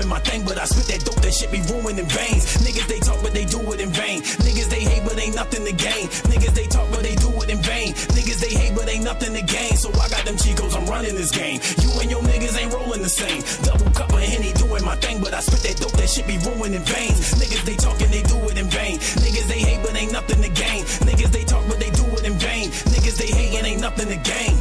doing my thing, but I spit that dope, that shit be ruining veins. Niggas they talk, but they do it in vain. Niggas they hate, but ain't nothing to gain. Niggas they talk, but they do it in vain. Niggas they hate, but ain't nothing to gain. So I got them chicos, I'm running this game. You and your niggas ain't rolling the same. Double cup of Henny doing my thing, but I spit that dope, that shit be ruining veins. Niggas they talking, they do it in vain. Niggas they hate, but ain't nothing to gain. Niggas they talk, but they do it in vain. Niggas they hate, and ain't nothing to gain.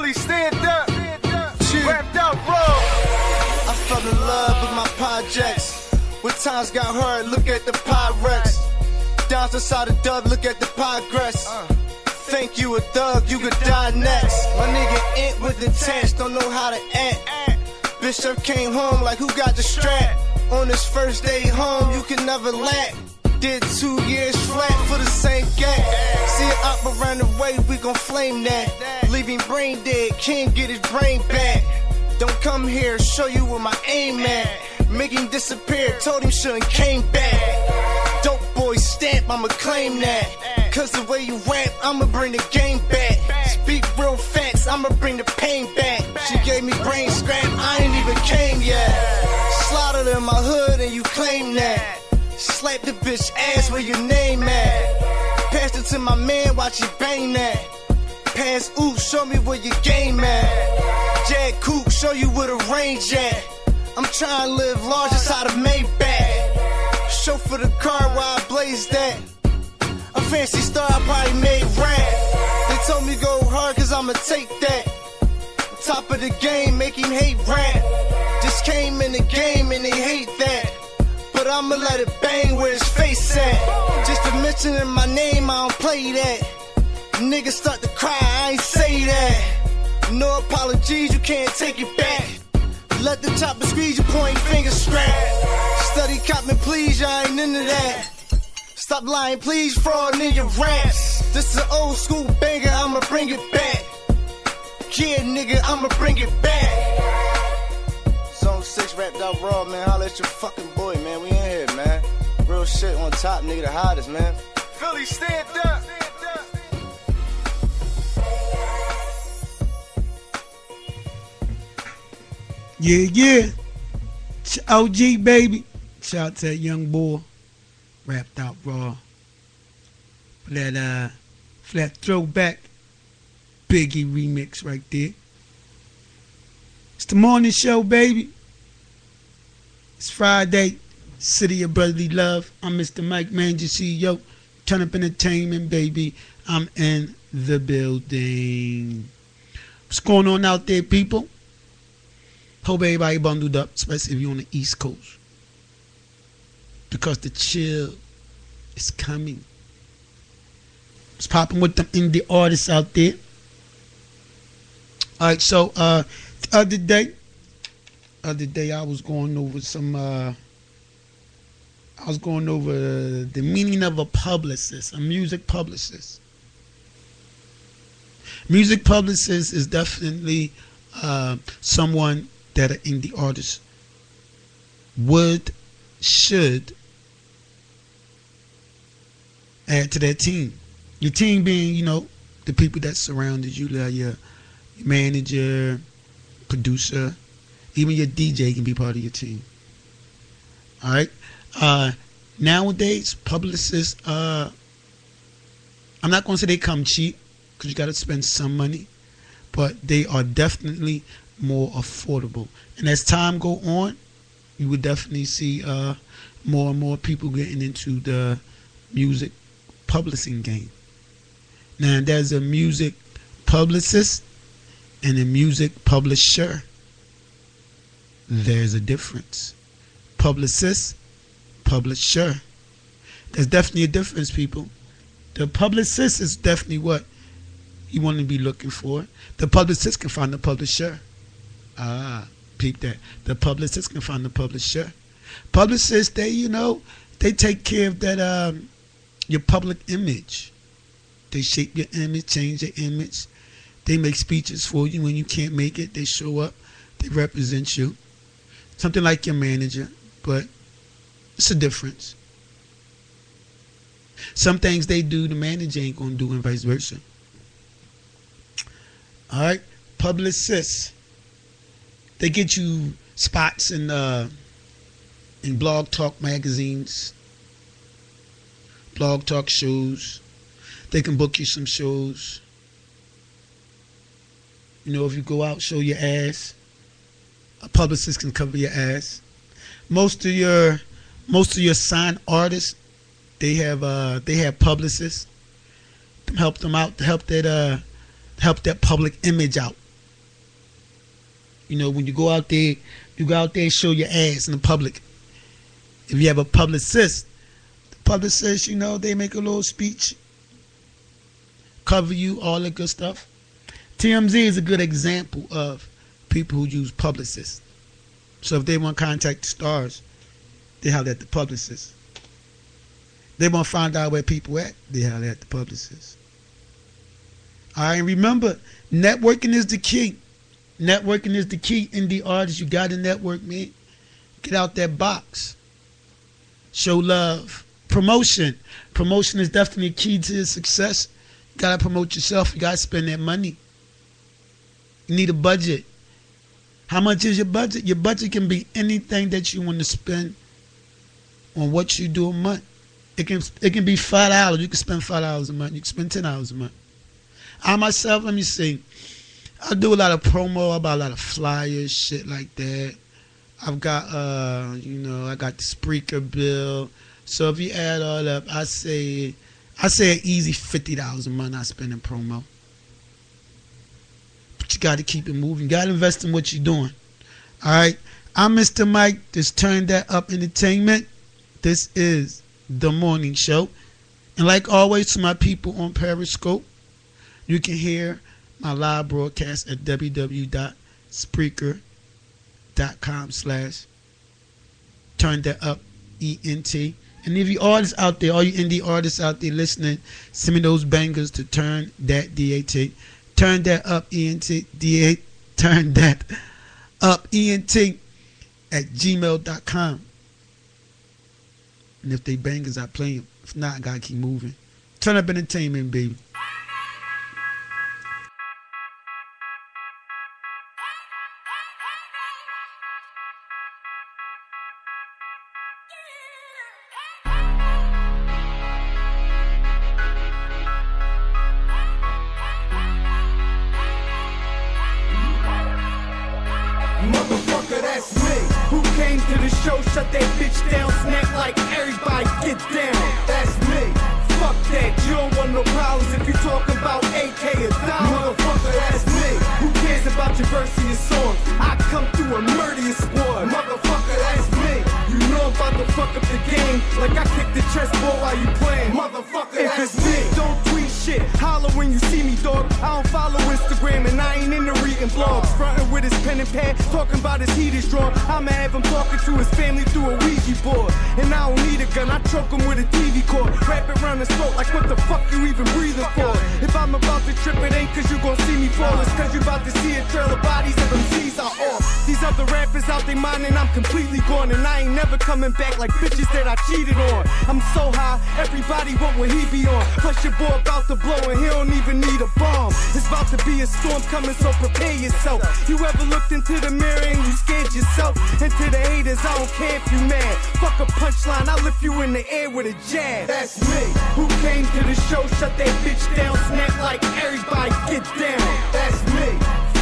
Philly, stand up. Wrapped out raw. I fell in love with my projects. When times got hard, look at the Pyrex. Down to side of dub, look at the progress. Uh. Think you a thug, you could die next. My nigga int with intent, don't know how to act. Bishop came home like who got the strap? On his first day home, you can never lack. Did two years flat for the same gap. See it up around the way, we gon' flame that. Leaving brain dead, can't get his brain back. Don't come here, show you where my aim at. Make him disappear, told him shouldn't came back. Dope boy stamp, I'ma claim that. Cause the way you rap, I'ma bring the game back. Speak real facts, I'ma bring the pain back. She gave me brain scrap, I ain't even came yet. Slaughtered in my hood and you claim that. Slap the bitch ass where your name at. Pass it to my man, watch you bang that. Pass ooh, show me where your game at. Jack Cook, show you where the range at. I'm trying to live large inside of Maybach. Show for the car while I blaze that. A fancy star, I probably made rap. They told me go hard cause I'ma take that. Top of the game, make him hate rap. Just came in the game and they hate that. But I'ma let it bang where his face at. Just to mention my name, I don't play that. Niggas start to cry, I ain't say that. No apologies, you can't take it back. Let the chopper squeeze your point finger scrap. Study cop me, please, I ain't into that. Stop lying, please, fraud in your raps. This is an old school banger, I'ma bring it back. Yeah, nigga, I'ma bring it back. Zone 6 wrapped out raw, man. Holla at your fucking boy, man. We in here, man. Real shit on top, nigga, the hottest, man. Philly, stand up. Yeah, yeah. Ch- OG baby. Shout out to that young boy. Wrapped out raw. For that uh for that throwback Biggie remix right there. It's the morning show, baby. It's Friday. City of Brotherly Love. I'm Mr. Mike Manager CEO. Turn up entertainment, baby. I'm in the building. What's going on out there, people? Hope everybody bundled up, especially if you're on the East Coast. Because the chill is coming. It's popping with them indie artists out there. All right, so uh, the other day, other day I was going over some. Uh, I was going over the meaning of a publicist, a music publicist. Music publicist is definitely uh, someone that an indie artist would, should add to their team. Your team being, you know, the people that surrounded you, like your manager, producer, even your DJ can be part of your team. All right. Uh, nowadays, publicists, uh, I'm not going to say they come cheap because you got to spend some money, but they are definitely more affordable. And as time go on, you would definitely see uh, more and more people getting into the music publishing game. Now, there's a music publicist and a music publisher. There's a difference. Publicist, publisher. There's definitely a difference, people. The publicist is definitely what you want to be looking for. The publicist can find the publisher. Ah, peep that. The publicist can find the publisher. Publicists, they, you know, they take care of that um, your public image. They shape your image, change your image. They make speeches for you when you can't make it. They show up. They represent you. Something like your manager, but It's a difference. Some things they do, the manager ain't gonna do, and vice versa. All right, publicists. They get you spots in uh, in blog talk magazines, blog talk shows. They can book you some shows. You know, if you go out, show your ass. A publicist can cover your ass. Most of your most of your signed artists, they have uh they have publicists to help them out to help that uh help that public image out. You know, when you go out there, you go out there and show your ass in the public. If you have a publicist, the publicist, you know, they make a little speech, cover you, all that good stuff. TMZ is a good example of people who use publicists. So if they want to contact the stars, they have that the publicists. They want to find out where people at, they have that the publicists. All right, remember, networking is the key. Networking is the key. in the artists, you got to network, man. Get out that box. Show love. Promotion. Promotion is definitely key to success. You got to promote yourself. You got to spend that money. You need a budget. How much is your budget? Your budget can be anything that you want to spend on what you do a month. It can it can be five dollars. You can spend five dollars a month. You can spend ten dollars a month. I myself, let me see. I do a lot of promo about a lot of flyers, shit like that. I've got uh, you know, I got the Spreaker bill. So if you add all up, I say I say an easy fifty dollars a month I spend in promo. You gotta keep it moving. You gotta invest in what you're doing. Alright. I'm Mr. Mike. This Turn That Up Entertainment. This is the morning show. And like always, to my people on Periscope, you can hear my live broadcast at www.spreaker.com slash turn that up ENT. And if you artists out there, all you indie artists out there listening, send me those bangers to turn that DAT. Turn that up ENT DA turn that up ENT at gmail.com. And if they bangers, I play them. If not, I gotta keep moving. Turn up entertainment, baby. Shut that bitch down, snack like everybody get down. That's me. Fuck that, you don't want no problems if you talking about AK or dollar. Motherfucker, that's me. Who cares about your verse and your song? I come through and murder your squad. Motherfucker, that's me. You know I'm about to fuck up the game like I kick the chessboard while you playing. Motherfucker, if it's me, don't tweet shit. Holler when you see me, dog. I don't follow Instagram and I ain't into reading blogs. Frontin' with his pen and pad, talking about his heat is drawn. I'ma have him to his family through a Ouija board. And I don't need a gun, I choke him with a TV cord. Wrap it around his throat like what the fuck you even breathing for? If I'm about to trip, it ain't cause you gon' see me fall. It's cause you about to see a trail of bodies of MCs are off. These other rappers out they mind and I'm completely gone. And I ain't never coming back like bitches that I cheated on. I'm so high, everybody want what he be on. Plus your boy about to blow and he don't even need a bomb. It's about to be a storm coming, so prepare yourself. You ever looked into the mirror and you scared yourself? And to the haters, I don't care if you mad. Fuck a punchline, I lift you in the air with a jab. That's me. Who came to the show, shut that bitch down, snap like everybody get down. That's me.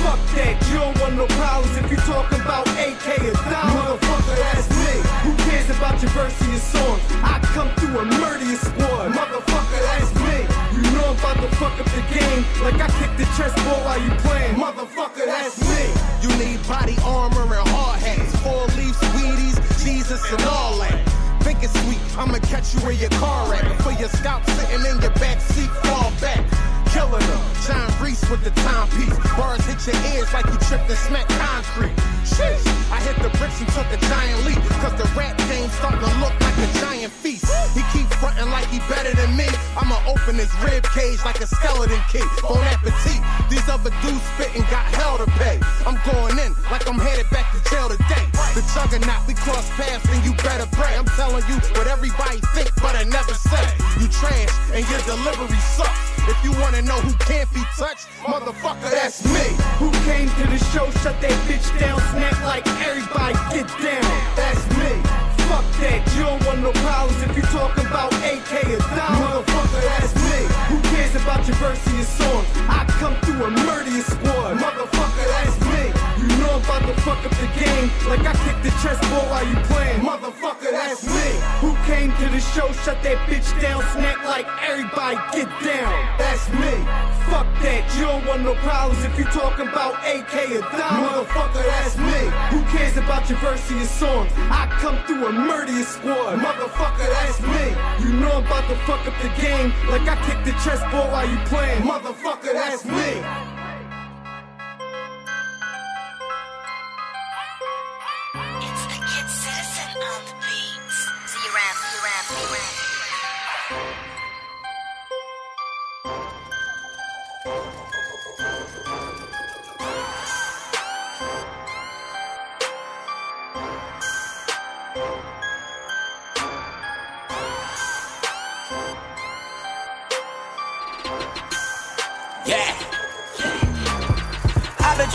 Fuck that, you don't want no problems if you talking about AK or dollar. Motherfucker, that's me. Who cares about your verse and your song? I come through and murder your squad. Motherfucker, that's me. You know I'm about to fuck up the game like I kick the chessboard while you playing. Motherfucker, that's me. You need body armor and And all that. Think it's sweet, I'ma catch you where your car at. For your scalp sitting in your back seat, fall back. Killing them, John Reese with the timepiece. Bars hit your ears like you tripped and smacked concrete. Sheesh, I hit the bricks and took a giant leap. Cause the rap game starting to look like a giant feast. He keep fronting like he better than me. I'ma open his rib cage like a skeleton key. Bon appetit. These other dudes spitting got hell to pay. Juggernaut. We cross paths, then you better pray. I'm telling you what everybody think, but I never say. You trash and your delivery sucks. If you wanna know who can't be touched, motherfucker, that's me. Who came to the show, shut that bitch down, snap like everybody get down. That's me. Fuck that, you don't want no problems if you talking about AK or Dom. Motherfucker, that's me. Who cares about your verse and your song? Like I kick the chessboard while you playing. Motherfucker, that's me. Who came to the show, shut that bitch down, snap like everybody get down. That's me. Fuck that, you don't want no problems if you talking about AK or Dom. Motherfucker, that's me. Who cares about your verse and your? I come through a murder squad. Motherfucker, that's me. You know I'm about to fuck up the game like I kick the chessboard while you playing. Motherfucker, that's me.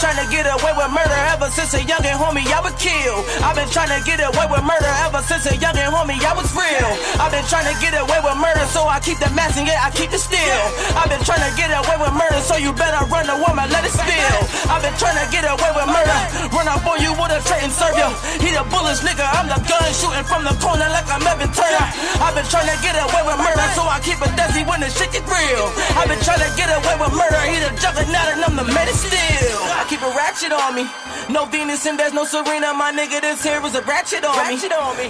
Trying to get away with murder ever since a youngin' homie, I was killed. I've been trying to get away with murder ever since a youngin' homie, I was real. I've been trying to get away with murder, so I keep the mask and yeah, I keep the steel. I've been trying to get away with murder, so you better run the woman, let it spill. I've been trying to get away with murder, run up on you with a trait and serve you. He the bullets, nigga, I'm the gun shooting from the corner like I'm Evan Turner. I've been trying to get away with murder, so I keep it desi when the shit get real. I've been trying to get away with murder, he the juggernaut and I'm the medic still. I keep a ratchet on me. No Venus and there's no Serena, my nigga. This here is a ratchet on me.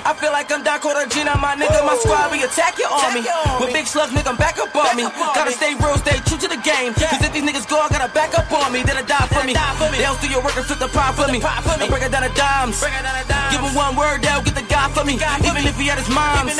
I feel like I'm Don Cartagena, my nigga. My squad, we attack your army. With big slugs, nigga, back up on me. Gotta stay real, stay true to the game. Cause if these niggas go, I gotta back up on me. Then I die for me. They'll do your work and flip the pie for me. And break it down to dimes. Give him one word, they'll get for me. Even if he had his mom's.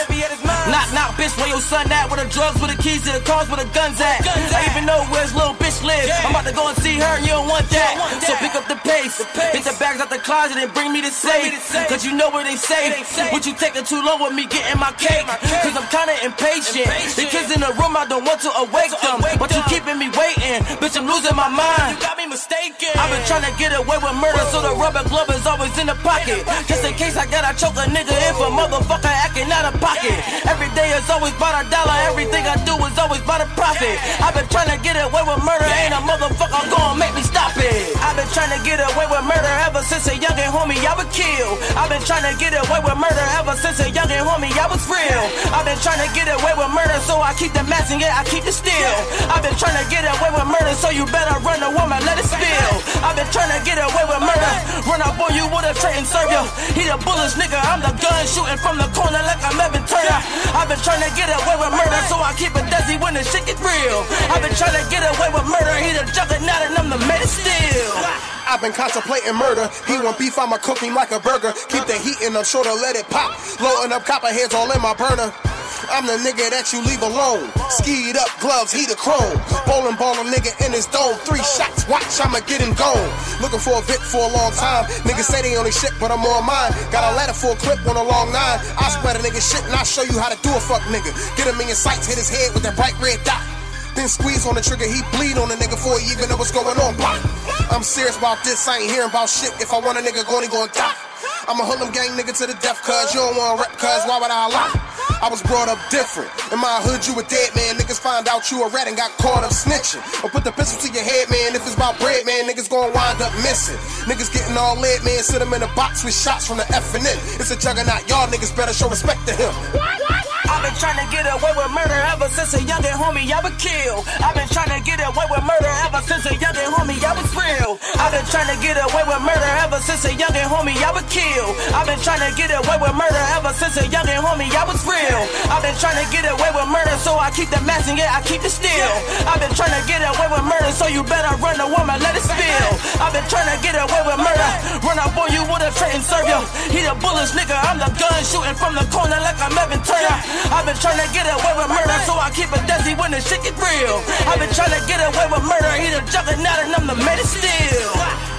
Knock, knock, bitch, where your son at? Where the drugs, where the keys to the cars, where the guns at? I even know where his little bitch live. I'm about to go and see her, and you don't want that. So pick up the pace. Hit the bags out the closet and bring me the safe. Cause you know where they say. Would you taking too long with me getting my cake? Cause I'm kinda impatient. The kids in the room, I don't want to awake them. But you keeping me waiting. Bitch, I'm losing my mind. You got me mistaken. I've been trying to get away with murder, so the rubber glove is always in the pocket. Just in case I gotta choke a nigga if a motherfucker acting out of pocket. Every day is always about a dollar. Everything I do is always about a profit. I've been trying to get away with murder. Ain't a motherfucker gonna make me stop it. I've been trying to get away with murder ever since a youngin' homie, I was killed. I've been trying to get away with murder ever since a youngin' homie, I was real. I've been trying to get away with murder, so I keep the mask and yeah, I keep the steel. I've been trying to get away with murder, so you better run the woman, let it spill. Up a trait and serve you. He the bullets, nigga, I'm the gun shooting from the corner like I'm Evan Turner. I've been trying to get away with murder, so I keep it desi when the shit get real. I've been trying to get away with murder, he the juggernaut and I'm the medic still. I've been contemplating murder. He want beef, I'ma cook him like a burger. Keep the heat and I'm sure to let it pop. Loading up copperheads all in my burner. I'm the nigga that you leave alone. Skied up gloves, heat of chrome. Bowling ball a nigga in his dome. Three shots, watch, I'ma get him gone. Looking for a Vic for a long time. Niggas say they only shit, but I'm on mine. Got a letter for a clip on a long nine. I spread a nigga shit and I show you how to do a fuck nigga. Get him in your sights, hit his head with that bright red dot. Then squeeze on the trigger, he bleed on the nigga before he even know what's going on. I'm serious about this, I ain't hearing about shit. If I want a nigga going, he gon' die. I'ma a hoodlum gang nigga to the death, cuz you don't wanna rep, cuz why would I lie? I was brought up different. In my hood, you a dead man. Niggas find out you a rat and got caught up snitching. Or put the pistol to your head, man. If it's about bread, man, niggas gon' wind up missing. Niggas getting all lit, man. Sit him in a box with shots from the F and N. It's a juggernaut. Y'all niggas better show respect to him. I've been trying to get away with murder ever since a youngin' homie, I was killed. I've been trying to get away with murder ever since a youngin' homie, I was real. I've been trying to get away with murder ever since a youngin' homie, I was killed. I've been trying to get away with murder ever since a youngin' homie, I was real. I've been trying to get away with murder, so I keep the mask and yeah, I keep the steel. I've been trying to get away with murder, so you better run the woman, let it spill. I've been trying to get away with murder, run up on you with a trait and serve you. He the bullets, nigga, I'm the gun shooting from the corner like I'm Evan Turner. I've been trying to get away with murder, so I keep it desi when the shit get real. I've been trying to get away with murder, he the juggernaut and I'm the medic still.